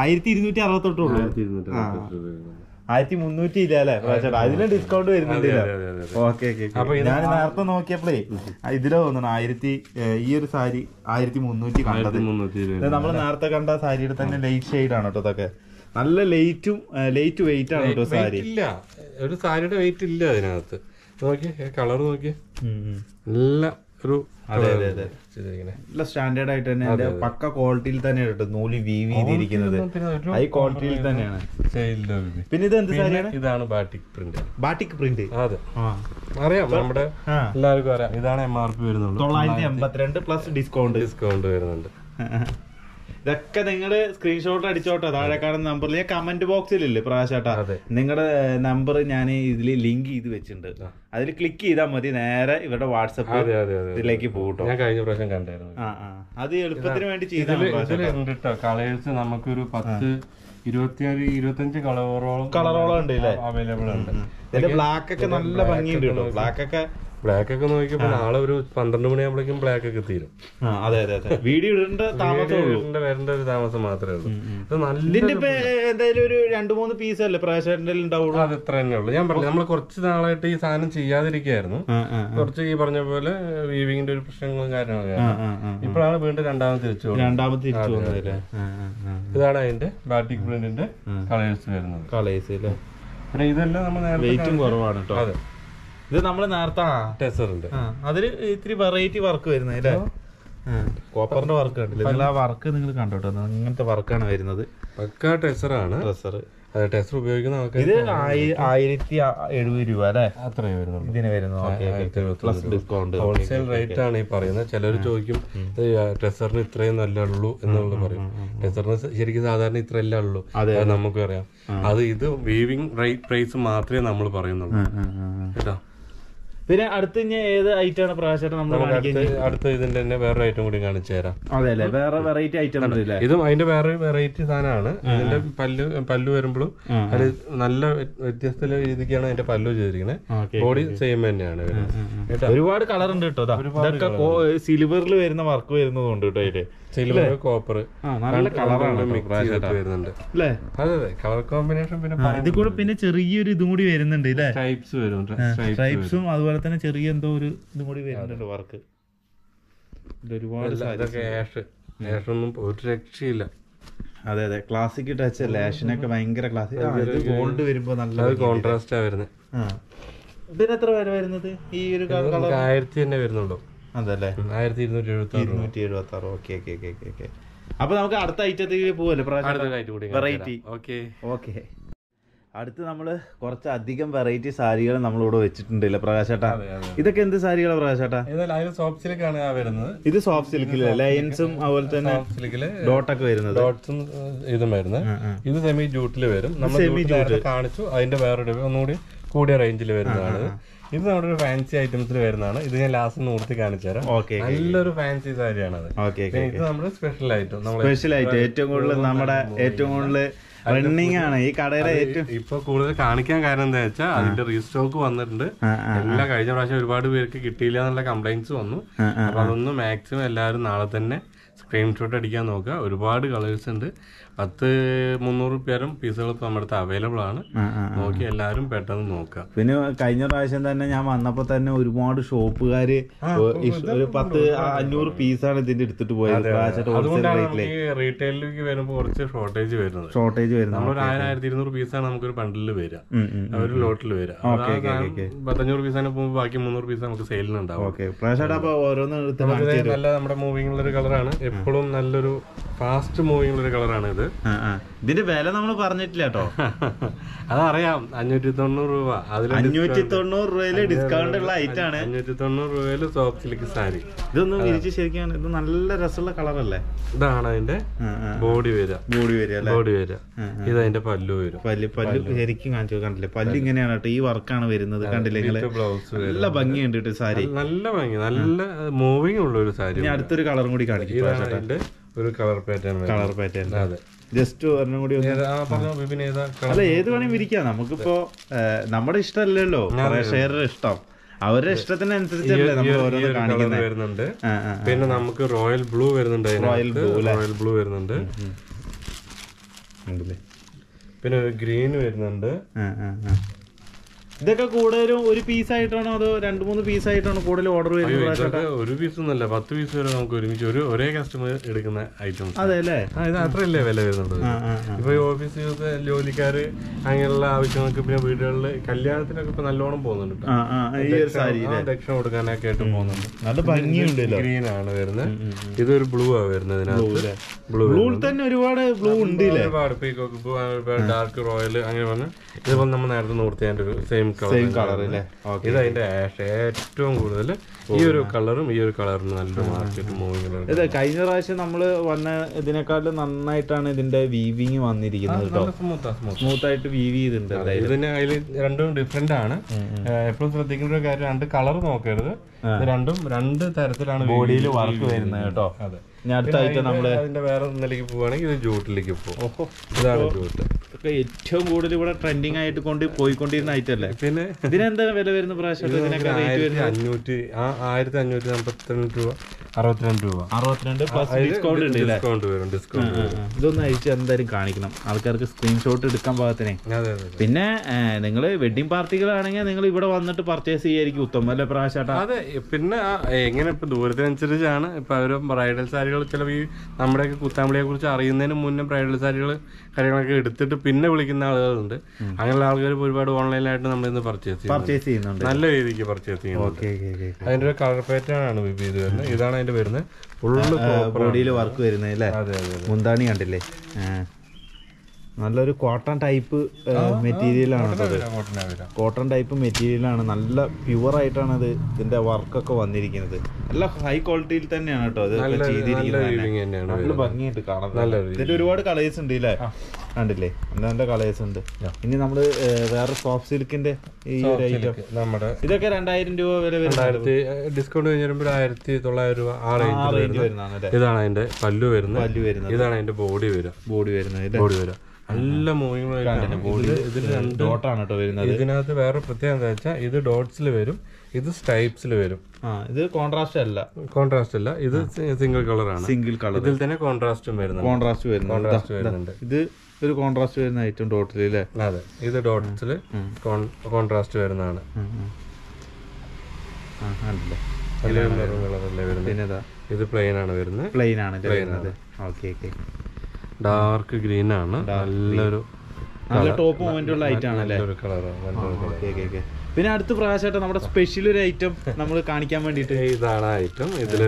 ആയിരത്തി ഇരുന്നൂറ്റി അറുപത്തൊട്ടേ ഉള്ളൂ ആയിരത്തി മുന്നൂറ്റി ഇല്ല അല്ലേ അതിന് അതിലും ഡിസ്കൗണ്ട് വരുന്നുണ്ട്. ഓക്കെ ഓക്കെ ഞാൻ നേരത്തെ നോക്കിയപ്പോഴേ ഇതിലോ തോന്നണം ആയിരത്തി ഈ ഒരു സാരി ആയിരത്തി മുന്നൂറ്റി കണ്ടത് നമ്മൾ നേരത്തെ കണ്ട സാരിയുടെ തന്നെ ലൈറ്റ് ഷെയ്ഡ് ആണ് കേട്ടോ ഇതൊക്കെ. നല്ല ലൈറ്റും ലൈറ്റ് വെയിറ്റ് ആണ് കേട്ടോ സാരി. ഇല്ല. ഒരു സാരിയുടെ വെയിറ്റ് ഇല്ല അതിനകത്ത്. നോക്കി കളർ നോക്കി ഉം, ഉം. നല്ല ഒരു അതെ, അതെ, അതെ. നല്ല സ്റ്റാൻഡേർഡ് ആയിട്ട് തന്നെ അതിന്റെ പക്ക ക്വാളിറ്റിയിൽ തന്നെയാണ് കേട്ടോ നൂൽ വീവി ചെയ്തിരിക്കുന്നത് ഹൈ ക്വാളിറ്റിയിൽ തന്നെയാണ്. പിന്നെ ഇത് എന്ത് സാരിയാണ്? ഇതാണ് ബാട്ടിക് പ്രിന്റ് ബാട്ടിക് പ്രിന്റ് അതെ. അറിയാം നമ്മുടെ. എല്ലാവർക്കും അറിയാം. ഇതാണ് എം ആർ പി വരുന്നുള്ളൂ. തൊള്ളായിരത്തി എൺപത്തിരണ്ട് പ്ലസ് ഡിസ്കൗണ്ട് ഡിസ്കൗണ്ട് വരുന്നുണ്ട്. ഇതൊക്കെ നിങ്ങൾ സ്ക്രീൻഷോട്ട് അടിച്ചോട്ടോ. താഴെ കാണുന്ന നമ്പറിൽ ഞാൻ കമന്റ് ബോക്സിലില്ലേ പ്രാവശ്യട്ടാ. നിങ്ങളുടെ നമ്പർ ഞാൻ ഇതിൽ ലിങ്ക് ചെയ്ത് വെച്ചിട്ടുണ്ട്. അതിൽ ക്ലിക്ക് ചെയ്താൽ മതി. നേരെ ഇവരുടെ വാട്സപ്പ് ഇതിലേക്ക് പോകട്ടോ ഞാൻ കഴിഞ്ഞ പ്രാവശ്യം കണ്ടായിരുന്നു. അത് എളുപ്പത്തിന് വേണ്ടി കേട്ടോ കളേഴ്സ് നമുക്കൊരു പത്ത് ഇരുപത്തിയാറ് ഇരുപത്തഞ്ച് കളറോളം കളറോളം ഉണ്ട് അവൈലബിൾ ഉണ്ട്. ബ്ലാക്ക് ഒക്കെ നല്ല ഭംഗിയുണ്ട് കേട്ടോ. ബ്ലാക്ക് ഒക്കെ ബ്ലാക്ക് ഒക്കെ നോക്കിയപ്പോ നാളെ ഒരു പന്ത്രണ്ട് മണിയാകുമ്പോഴേക്കും ബ്ലാക്ക് ഒക്കെ തീരും. അതെ അതെ അതെ. വീഡിയോ ഇടേണ്ട താമസം വരേണ്ട ഒരു താമസം മാത്രമേ ഉള്ളൂ. ഇത് നല്ല എന്തായാലും ഒരു രണ്ടു മൂന്ന് പീസ് അല്ലേ പ്രാശാന്റെ ഉണ്ടാവുള്ളൂ? അത് ഇത്ര തന്നെ ഉള്ളൂ. ഞാൻ പറഞ്ഞു നമ്മൾ കുറച്ച് നാളായിട്ട് ഈ സാധനം ആ കുറച്ച് ഈ പറഞ്ഞ പോലെ വീവിങ്ങിന്റെ ഒരു പ്രശ്നങ്ങളും കാര്യങ്ങളും ആ, ആ, ആ. ഇപ്പോഴാണ് വീണ്ടും രണ്ടാമത് തിരിച്ചു. രണ്ടാമത് തിരിച്ചു ഇതാണ് അതിന്റെ ബാറ്റിക് പ്രിന്റിന്റെ കളേഴ്സ് വരുന്നത്. കളേഴ്സ് അല്ലേ? പിന്നെ ഇതെല്ലാം നമ്മൾ നേരത്തെ വെയിറ്റും കുറവാണ് കേട്ടോ അതെ. ഇത് നമ്മൾ നേരത്തെ ടെസർ ഉണ്ട് അതിൽ ഇത്തിരി വെറൈറ്റി വർക്ക് വരുന്നത് അല്ലേ? കോപ്പറിന്റെ വർക്ക് കണ്ടില്ല? നിങ്ങൾ ആ വർക്ക് നിങ്ങൾ കണ്ടോട്ടോ? ഇങ്ങനത്തെ വർക്കാണ് വരുന്നത്. പക്ക ടെസറാണ്. ടെസർ. ടെസർ ഉപയോഗിക്കുന്ന ആൾക്കാർ ഇത് ആയി- ആയിരത്തി എഴുപത് രൂപ അല്ലേ? അത്രയേ വരുന്നുള്ളൂ. ഇതിന് വരുന്നു. പ്ലസ് ഡിസ്കൗണ്ട് ഹോൾസെയിൽ റേറ്റ് ആണ് ഈ പറയുന്നത്. ചിലർ ചോദിക്കും ടെസറിന് ഇത്രയും നല്ല ഉള്ളൂ എന്നുള്ളത് പറയും. ടെസറിന് ശരിക്കും സാധാരണ ഇത്രയല്ലേ ഉള്ളൂ. നമുക്ക് അറിയാം അത്. ഇത് വീവിംഗ് റേറ്റ് പ്രൈസ് മാത്രമേ നമ്മൾ പറയുന്നുള്ളൂ. കേട്ടോ? പിന്നെ അടുത്ത് ഇനി ഏത് ഐറ്റം ആണ് പ്രകാശേട്ടൻ നമ്മൾ അടുത്ത ഇതിന്റെ തന്നെ വേറെ ഐറ്റം കൂടി കാണിച്ചു തരാം. അതെ അല്ലേ? വേറെ വെറൈറ്റി ഐറ്റം ഉണ്ടല്ലേ? ഇതും അതിന്റെ വേറെ വെറൈറ്റി സാധനമാണ്. ഇതിന്റെ പല്ല് പല്ല് വരുമ്പോഴും അത് നല്ല വ്യ- വ്യത്യസ്ത രീതിക്കാണ് അതിന്റെ പല്ലു ചെയ്തിരിക്കുന്നത് ബോഡി സെയിം തന്നെയാണ് ഒരുപാട് കളർ ഉണ്ട് കേട്ടോ. ഇതൊക്കെ സിൽവറിൽ വരുന്ന വർക്ക് വരുന്നതുകൊണ്ട് കേട്ടോ അതിൽ സിൽവർ കോപ്പർ നല്ല കളറാണ് വരുന്നുണ്ട്. അല്ലേ? അതെ അതെ. കളർ കോമ്പിനേഷൻ പിന്നെ ഇത് കൂടെ പിന്നെ ചെറിയൊരു ഇതും കൂടി വരുന്നുണ്ട് ടൈപ്സ് വരും സ്ട്രൈപ്സും അതുപോലെ തന്നെ ചെറിയ എന്തോ ഒരു ഇതും കൂടി വരുന്നുണ്ട് വർക്ക്. ഒരുപാട് ഒരു രക്ഷയില്ല. അതെ അതെ. ക്ലാസിക് ടച്ച് അല്ലേ ആഷിനൊക്കെ ഭയങ്കര ക്ലാസിക് ഗോൾഡ് വരുമ്പോ നല്ല കോൺട്രാസ്റ്റാ വരുന്നത്. ആ. ഇതിന് എത്ര വില വരുന്നത്? ഈ ഒരു ആയിരത്തി തന്നെ വരുന്നുള്ളൂ. അതല്ലേ? ആയിരത്തി ഇരുന്നൂറ്റി എഴുപത്തി ഇരുന്നൂറ്റി എഴുപത്തി ആറ് ഓക്കെ ഓക്കെ ഓക്കെ ഓക്കെ. അപ്പൊ നമുക്ക് അടുത്ത ഐറ്റത്തിൽ പോവല്ലേ. Variety okay. ഓക്കെ. അടുത്ത് നമ്മൾ കുറച്ച് അധികം വെറൈറ്റി സാരികൾ നമ്മളിവിടെ വെച്ചിട്ടുണ്ടല്ലേ പ്രകാശേട്ടാ പ്രകാശ് ഏട്ടാ? ഇതൊക്കെ എന്ത് സാരികളാ പ്രകാശേട്ടാ സോഫ്റ്റ് സിൽക്കാണ് വരുന്നത്. ഇത് സോഫ്റ്റ് സിൽക്കിൽ ലയൻസും അതുപോലെ തന്നെ സിൽക്കിൽ ഡോട്ടൊക്കെ വരുന്നത്. ഡോട്ട്സും ഇതും വരുന്നത്. ഇത് സെമി ജൂട്ടിൽ വരും. നമ്മൾ ജൂട്ട് നേരത്തെ കാണിച്ചു. അതിന്റെ വേറൊരു ഒന്നുകൂടി കൂടിയ റേഞ്ചിൽ വരുന്നതാണ്. ഇത് നമ്മുടെ ഒരു ഫാൻസി ഐറ്റംസിൽ വരുന്നതാണ്. ഇത് ഞാൻ ലാസ്റ്റ് നൂർത്തി കാണിച്ചു തരാം. ഓക്കെ നല്ലൊരു ഫാൻസി സാരിയാണ് അത് ഇത് നമ്മുടെ സ്പെഷ്യൽ ഐറ്റം സ്പെഷ്യൽ ആയിട്ട് ഏറ്റവും കൂടുതൽ നമ്മുടെ ഏറ്റവും കൂടുതൽ റണ്ണിങ് ആണ് ഈ കടയുടെ ഏറ്റവും ഇപ്പൊ കൂടുതൽ കാണിക്കാൻ കാരണം എന്താ വെച്ചാൽ അതിന്റെ റീസ്റ്റോക്ക് വന്നിട്ടുണ്ട്. എല്ലാം കഴിഞ്ഞ പ്രാവശ്യം ഒരുപാട് പേർക്ക് കിട്ടിയില്ല എന്നുള്ള കംപ്ലൈന്റ്സ് വന്നു. അപ്പൊ അതൊന്നും മാക്സിമം എല്ലാവരും നാളെ തന്നെ സ്ക്രീൻഷോട്ട് അടിക്കാൻ നോക്കുക. ഒരുപാട് കളേഴ്സ് ഉണ്ട്. പത്ത് മുന്നൂറ് പേരും പീസുകൾ ഇപ്പൊ നമ്മുടെ അടുത്ത് അവൈലബിൾ ആണ്. നോക്കി എല്ലാവരും പെട്ടെന്ന് നോക്കുക. പിന്നെ കഴിഞ്ഞ പ്രാവശ്യം തന്നെ ഞാൻ വന്നപ്പോ തന്നെ ഒരുപാട് ഷോപ്പുകാര് ഒരു പത്ത് അഞ്ഞൂറ് പീസാണ് ഇതിന്റെ എടുത്തിട്ട് പോയത് റീറ്റെയിലേക്ക് വരുമ്പോൾ കുറച്ച് ഷോർട്ടേജ് വരുന്നത്. ഷോർട്ടേജ് വരുന്നത്. നമ്മൾ ആയിരം ആയിരത്തി ഇരുന്നൂറ് പീസാണ് നമുക്കൊരു ബണ്ടിൽ വരിക. ഒരു ലോട്ടിൽ വരിക. പത്തഞ്ഞൂറ് പീസാണ് പോകുമ്പോൾ ബാക്കി മുന്നൂറ് പീസ് നമുക്ക് സെയിലിന് ഉണ്ടാവും ഓക്കെ പ്രാവശ്യം അപ്പൊ ഓരോന്ന് എടുത്ത് നമുക്കിത് നല്ല നമ്മുടെ മൂവിംഗ് ഉള്ള ഒരു കളറാണ് എപ്പോഴും നല്ലൊരു ഫാസ്റ്റ് മൂവിംഗ് ഉള്ള ഒരു കളറാണ് ഇത്. ഇതിന്റെ വില നമ്മൾ പറഞ്ഞിട്ടില്ല കേട്ടോ. അതറിയാം. അഞ്ഞൂറ്റി തൊണ്ണൂറ് രൂപ. അതിൽ അഞ്ഞൂറ്റി തൊണ്ണൂറ് രൂപയിൽ ഡിസ്കൗണ്ട് ഉള്ള ഐറ്റം ആണ്. അഞ്ഞൂറ്റി തൊണ്ണൂറ് രൂപയിൽ സോഫ്റ്റ് സിൽക്ക് സാരി ഇതൊന്നും വിരിച്ച് ശരിക്കും ഇത് നല്ല രസമുള്ള കളറല്ലേ? ഇതാണ് അതിന്റെ ബോഡി വരിക ബോഡി വരിക ബോഡി വരിക ഇത് അതിന്റെ പല്ലു വരും. പല്ല് പല്ല് ശരിക്കും കാണിച്ചു കണ്ടില്ലേ പല്ല് ഇങ്ങനെയാണ് കേട്ടോ. ഈ വർക്കാണ് വരുന്നത്. കണ്ടില്ലേ ബ്ലൗസ് നല്ല ഭംഗിയുണ്ട് സാരി. നല്ല ഭംഗി. നല്ല മൂവിങ് ഉള്ള ഒരു സാരി അടുത്തൊരു കളറും കൂടി കാണിക്കും ഒരു കളർ പാറ്റേൺ കളർ പാറ്റേൺ അതെ ജസ്റ്റ് ഒരെണ്ണം കൂടി? അല്ല ഏത് വേണേലും വിരിക്കാം. നമുക്കിപ്പോ നമ്മുടെ ഇഷ്ടമല്ലല്ലോ. ഷെയറുടെ ഇഷ്ടം. അവരുടെ ഇഷ്ടത്തിനനുസരിച്ചല്ലേ നമ്മൾ ഓരോന്ന് കാണിക്കുന്നത് വരുന്നുണ്ട്. പിന്നെ നമുക്ക് റോയൽ ബ്ലൂ വരുന്നുണ്ട് റോയൽ ബ്ലൂ റോയൽ ബ്ലൂ വരുന്നുണ്ട്? പിന്നെ ഒരു ഗ്രീൻ വരുന്നുണ്ട്. ഇതൊക്കെ കൂടുതലും ഒരു പീസ് ആയിട്ടാണോ അതോ രണ്ട് മൂന്ന് പീസ് ആയിട്ടാണോ കൂടുതൽ ഓർഡർ വരുന്നത് ഒരു പീസ് ഒന്നല്ല പത്ത് പീസ് വരെ നമുക്ക് ഒരുമിച്ച് ഒരു ഒരേ കസ്റ്റമർ എടുക്കുന്ന ഐറ്റംസ് അതെ അല്ലേ? ഇത് അത്രയല്ലേ വില വരുന്നത്. ഇപ്പൊ ഈ ഓഫീസ് യൂസ് ജോലിക്കാര് അങ്ങനെയുള്ള ആവശ്യങ്ങൾക്ക് പിന്നെ വീടുകളിൽ കല്യാണത്തിനൊക്കെ ഇപ്പൊ നല്ലോണം പോകുന്നുണ്ട് ദക്ഷിണ കൊടുക്കാനൊക്കെ ആയിട്ട് പോകുന്നുണ്ട്. നല്ല ഭംഗിയുണ്ട് ഗ്രീൻ ആണ് വരുന്നത്. ഇതൊരു ബ്ലൂ ആണ് വരുന്നത് ഇതിനകത്ത്. ബ്ലൂ ബ്ലൂ തന്നെ ഒരുപാട് ബ്ലൂ ഉണ്ട് ഒരുപാട് ഡാർക്ക് റോയൽ അങ്ങനെ വന്ന് ഇതുപോലെ നമ്മൾ നേരത്തെ നോർത്തിയാന്റെ ഒരു സെയിം സെയിം കളർ ഇത് അതിന്റെ ഏറ്റവും കൂടുതൽ ഈ ഒരു കളറും ഈ ഒരു കളറും നല്ല മാർക്കറ്റ് മൂവിങ് ഇത് കഴിഞ്ഞ പ്രാവശ്യം നമ്മൾ വന്ന ഇതിനെക്കാളും നന്നായിട്ടാണ് ഇതിന്റെ വീവിങ് വന്നിരിക്കുന്നത് കേട്ടോ സ്മൂത്താ ആയിട്ട് വീവ് ചെയ്തിട്ടുണ്ട് ഇതിന് അതിൽ രണ്ടും ഡിഫറെന്റ് ആണ്. എപ്പോഴും ശ്രദ്ധിക്കേണ്ട ഒരു കാര്യം രണ്ട് കളർ നോക്കരുത്. രണ്ടും രണ്ട് തരത്തിലാണ് ബോഡിയിൽ വർക്ക് വരുന്നത് കേട്ടോ അതെ. ഇനി അടുത്ത ഐറ്റം നമ്മൾ അതിന്റെ വേറെ ഒന്നിലേക്ക് പോവുകയാണെങ്കിൽ ഇത് ജൂട്ടിലേക്ക് പോകും. ഇതാണ് ജൂട്ട്. ഏറ്റവും കൂടുതൽ ഇവിടെ ട്രെൻഡിങ് ആയിട്ട് കൊണ്ട് പോയിക്കൊണ്ടിരുന്ന ഐറ്റം അല്ലേ? പിന്നെ? ഇതിനെന്താ വില വരുന്ന പ്രാവശ്യം? അഞ്ഞൂറ്റി ആ ആയിരത്തി അഞ്ഞൂറ്റി നാൽപ്പത്തിരണ്ട് രൂപ അറുപത്തിരണ്ട് രൂപ. അറുപത്തിരണ്ട് ഡിസ്കൗണ്ട് ഉണ്ട് ഡിസ്കൗണ്ട് വരും ഡിസ്കൗണ്ട് ഇതൊന്നും അയച്ച് എന്തായാലും കാണിക്കണം. ആൾക്കാർക്ക് സ്ക്രീൻഷോട്ട് എടുക്കാൻ പാകത്തിനെ. പിന്നെ നിങ്ങൾ വെഡിങ് പാർട്ടികളാണെങ്കിൽ നിങ്ങൾ ഇവിടെ വന്നിട്ട് പർച്ചേസ് ചെയ്യായിരിക്കും ഉത്തമം അല്ലെ പ്രാവശ്യം അതെ പിന്നെ എങ്ങനെ ഇപ്പൊ ദൂരത്തിനനുസരിച്ചാണ്. ഇപ്പൊ അവർ ബ്രൈഡൽ സാരികൾ ചിലപ്പോൾ ഈ നമ്മുടെയൊക്കെ കുത്താമ്പളിയെ കുറിച്ച് അറിയുന്നതിന് മുന്നേ ബ്രൈഡൽ സാരികൾ കാര്യങ്ങളൊക്കെ എടുത്തിട്ട് പിന്നെ വിളിക്കുന്ന ആളുകളുണ്ട്. അങ്ങനെയുള്ള ആൾക്കാർ ഒരുപാട് ഓൺലൈനായിട്ട് നമ്മൾ ഇന്ന് പർച്ചേസ് ചെയ്യും പർച്ചേസ് ചെയ്യുന്നുണ്ട്. നല്ല രീതിക്ക് പർച്ചേസ് ചെയ്യുന്നുണ്ട്. അതിന്റെ ഒരു കളർ പാറ്റേൺ ആണ് ഇത് വരുന്നത്. ഇതാണ് അതിന്റെ വരുന്നത്. ഫുള്ള് ബോഡിയിൽ വർക്ക് വരുന്നത് അല്ലേ? മുന്താണി കണ്ടില്ലേ. നല്ലൊരു കോട്ടൺ ടൈപ്പ് മെറ്റീരിയലാണ് കോട്ടൺ ടൈപ്പ് മെറ്റീരിയലാണ് നല്ല പ്യുവർ ആയിട്ടാണ് അത് ഇതിന്റെ വർക്കൊക്കെ വന്നിരിക്കുന്നത്. നല്ല ഹൈ ക്വാളിറ്റിയിൽ തന്നെയാണ് കേട്ടോ ഇത് നല്ല നല്ല ചെയ്തിരിക്കുന്നത് നല്ല ഭംഗിയായിട്ട് കാണാൻ ഇതിന്റെ ഒരുപാട് കളേഴ്സ് ഉണ്ട് ഇല്ലേ? കണ്ടില്ലേ? നല്ല നല്ല കളേഴ്സ് ഉണ്ട്. ഇനി നമ്മൾ വേറെ സോഫ്റ്റ് സിൽക്കിന്റെ ഈ ഒരു ഐറ്റം നമ്മുടെ ഇതൊക്കെ രണ്ടായിരം രൂപ വരെ രണ്ടായിരത്തി ഡിസ്കൗണ്ട് കഴിഞ്ഞ് വരുമ്പോൾ ആയിരത്തി തൊള്ളായിരം രൂപ ആ റേഞ്ച് വരുന്നതാണ് ഇതാണ് അതിന്റെ പല്ലു വരുന്നത്. പല്ലു വരുന്നത്. ഇതാണ് അതിന്റെ ബോഡി വരിക. ബോഡി വരുന്നത് ബോഡി വരിക. നല്ല മൂവിങ് ഡോട്ടാണ് കേട്ടോ വരുന്നത്. ഇതിനകത്ത് വേറെ പ്രത്യേകത എന്താ വെച്ചാൽ ഇത് ഡോട്ട്സിൽ വരും ഇത് സ്ട്രൈപ്സിൽ വരും. ഇത് കോൺട്രാസ്റ്റ് അല്ല. കോൺട്രാസ്റ്റ് അല്ല ഇത് സിംഗിൾ ആണ്. സിംഗിൾ കളർ ഇതിൽ തന്നെ കോൺട്രാസ്റ്റും വരുന്നുണ്ട്. കോൺട്രാസ്റ്റ് വരുന്നത് കോൺട്രാസ്റ്റ് വരുന്നുണ്ട്. ഇത് ഒരു കോൺട്രാസ്റ്റ് വരുന്ന ഐറ്റം ഡോട്ടിൽ അല്ലേ? അതെ ഇത് ഡോട്ട്സിൽ കോൺട്രാസ്റ്റ് വരുന്നതാണ്. വരുന്നത്. പിന്നെ ഇതാ പ്ലെയിൻ ആണ് വരുന്നത്. പ്ലെയിൻ ആണ് പ്ലെയിൻ വരുന്നത്? ഓക്കെ ഓക്കെ ഡാർക്ക് ഗ്രീൻ ആണ്. നല്ലൊരു നല്ല ടോപ്പ് മൊമെന്റ് ഉള്ള ഐറ്റം ആണല്ലേ? കളറാണ് പിന്നെ അടുത്ത പ്രാവശ്യമായിട്ട് നമ്മുടെ സ്പെഷ്യൽ ഒരു ഐറ്റം നമ്മൾ കാണിക്കാൻ വേണ്ടിട്ട് ഇതാണ് ഐറ്റം ഇതിൽ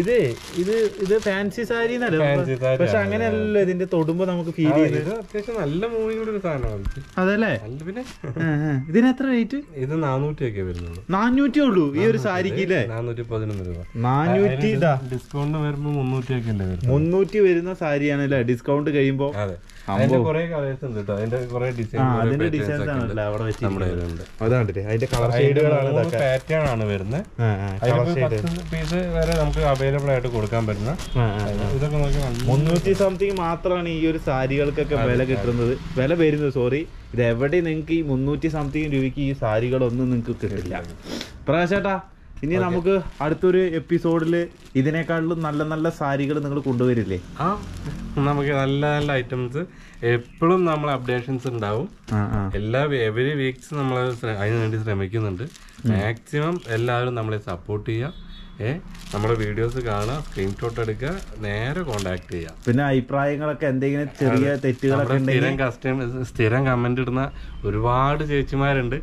ഇത് ഇത് ഇത് ഫാൻസി സാരി പക്ഷെ അങ്ങനെയല്ല ഇതിന്റെ തൊടുമ്പോ നമുക്ക് ഫീൽ ചെയ്യുന്നത്. അത്യാവശ്യം നല്ല മൂവിംഗ് ഒരു സാധനമാണ്. അതല്ലേ? പിന്നെ. ഇതിന് എത്ര റേറ്റ് ഇത് നാനൂറ്റി ഒക്കെ വരുന്നുള്ളൂ. നാനൂറ്റി ഉള്ളൂ ഈ ഒരു സാരിക്ക് അല്ലേ നാനൂറ്റി പതിനൊന്ന് രൂപ നാനൂറ്റി ഡിസ്കൗണ്ട് വരുമ്പോ മുന്നൂറ്റി ഒക്കെ മുന്നൂറ്റി വരുന്ന സാരിയാണല്ലേ ഡിസ്കൗണ്ട് കഴിയുമ്പോ അതെ. അതിന്റെ അതിന്റെ കുറെ ഡിസൈൻ അതിന്റെ ഡിസൈൻസ് ആണല്ലേ അവിടെ നമ്മുടെ വെച്ചിരിക്കുന്നത്. കയ്യിലുണ്ട്. അതാണ്ടില്ലേ അതിന്റെ കളർ ഷെയ്ഡുകളാണ് പാറ്റേൺ ആണ് വരുന്നത്. പീസ് വരെ നമുക്ക് അവൈലബിൾ ആയിട്ട് കൊടുക്കാൻ പറ്റുന്ന. ഇതൊക്കെ നോക്കി നല്ല മുന്നൂറ്റി സംതിങ് മാത്രമാണ് ഈ ഒരു സാരികൾക്കൊക്കെ വില കിട്ടുന്നത്. വില വരുന്നത് സോറി ഇത് എവിടെ നിങ്ങൾക്ക് ഈ മുന്നൂറ്റി സംതിങ് രൂപയ്ക്ക് ഈ സാരികളൊന്നും നിങ്ങൾക്ക് കിട്ടില്ല. പ്രകാശേട്ടാ ഇനി നമുക്ക് അടുത്തൊരു എപ്പിസോഡിൽ ഇതിനേക്കാളും നല്ല നല്ല സാരികൾ നിങ്ങൾ കൊണ്ടുവരില്ലേ? ആ നമുക്ക് നല്ല നല്ല ഐറ്റംസ് എപ്പോഴും നമ്മൾ അപ്ഡേഷൻസ് ഉണ്ടാവും. എല്ലാ എവറി വീക്സ് നമ്മൾ അതിനുവേണ്ടി ശ്രമിക്കുന്നുണ്ട്. മാക്സിമം എല്ലാവരും നമ്മളെ സപ്പോർട്ട് ചെയ്യുക നമ്മുടെ വീഡിയോസ് കാണുക സ്ക്രീൻഷോട്ട് എടുക്കുക നേരെ കോണ്ടാക്ട് ചെയ്യുക. പിന്നെ അഭിപ്രായങ്ങളൊക്കെ എന്തെങ്കിലും ചെറിയ തെറ്റുകളൊക്കെ സ്ഥിരം കസ്റ്റമേഴ്സ് സ്ഥിരം കമന്റ് ഇടുന്ന ഒരുപാട് ചേച്ചിമാരുണ്ട്.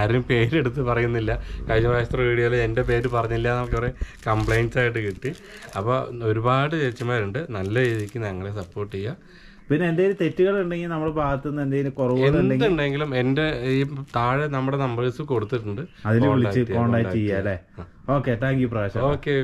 ആരും പേരെടുത്ത് പറയുന്നില്ല. കഴിഞ്ഞ പ്രാവശ്യത്തെ വീഡിയോയിൽ എന്റെ പേര് പറഞ്ഞില്ല എന്നൊക്കെ കുറെ കംപ്ലൈന്റ്സ് ആയിട്ട് കിട്ടി. അപ്പോൾ ഒരുപാട് ചേച്ചിമാരുണ്ട്. നല്ല രീതിക്ക് ഞങ്ങളെ സപ്പോർട്ട് ചെയ്യുക. പിന്നെ എന്തെങ്കിലും തെറ്റുകൾ ഉണ്ടെങ്കിൽ നമ്മുടെ ഭാഗത്തു നിന്ന് എന്തെങ്കിലും കുറവുകളുണ്ടെങ്കിലും എന്റെ ഈ താഴെ നമ്മുടെ നമ്പേഴ്സ് കൊടുത്തിട്ടുണ്ട്. അതിൽ വിളിച്ച് കോണ്ടാക്ട് ചെയ്യാം അല്ലേ? ഓക്കെ താങ്ക് യു പ്രാവശ്യം ഓക്കെ